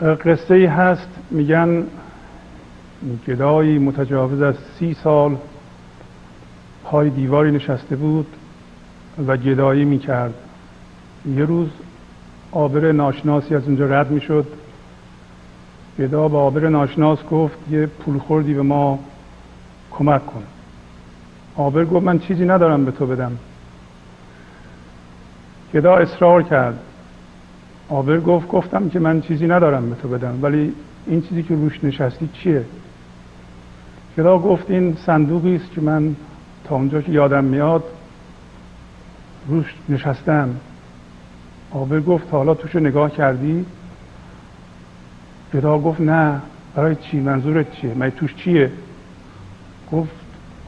قصه ای هست. میگن گدایی متجاوز از سی سال پای دیواری نشسته بود و گدایی می‌کرد. یه روز آبر ناشناسی از اونجا رد می‌شد. گدا به آبر ناشناس گفت یه پول خوردی به ما کمک کن. آبر گفت من چیزی ندارم به تو بدم. گدا اصرار کرد. آبر گفت گفتم که من چیزی ندارم به تو بدم ولی این چیزی که روش نشستی چیه؟ گدا گفت این صندوقی است که من تا اونجا که یادم میاد روش نشستم. آبر گفت حالا توش نگاه کردی؟ گدا گفت نه. برای چی؟ منظورت چیه؟ من توش چیه؟ گفت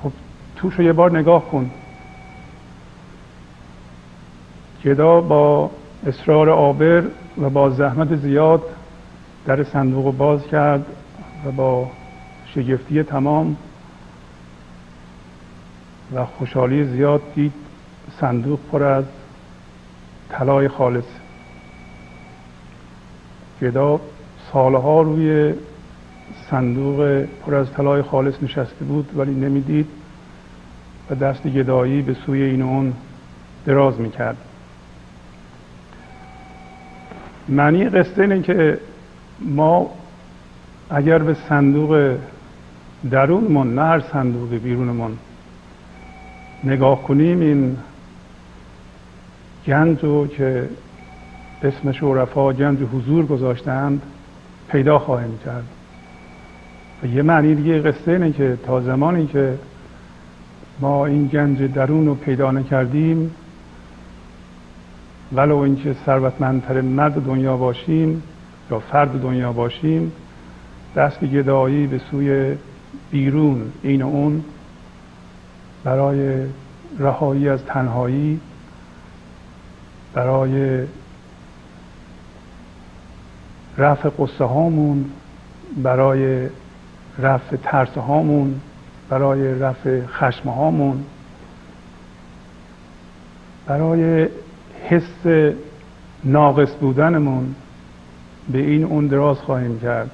خب توش رو یه بار نگاه کن. گدا با اصرار آبر و با زحمت زیاد در صندوق باز کرد و با شگفتی تمام و خوشحالی زیاد دید. صندوق پر از طلای خالص. گدا سالها روی صندوق پر از طلای خالص نشسته بود ولی نمی‌دید و دست گدایی به سوی این اون دراز می‌کرد. معنی قصه اینه که ما اگر به صندوق درونمون نه هر صندوق بیرونمون نگاه کنیم این گنج رو که اسم شورفا گنج حضور گذاشتند پیدا خواهیم کرد. و یه معنی دیگه قصه اینه که تا زمانی که ما این گنج درون رو پیدا نکردیم ولو اینکه ثروتمندتر مرد دنیا باشیم یا فرد دنیا باشیم دست گدایی به سوی بیرون این و اون برای رهایی از تنهایی برای رفع قصه هامون برای رفع ترس هامون برای رفع خشم هامون برای حس ناقص بودنمون به این اون دراز خواهیم کرد.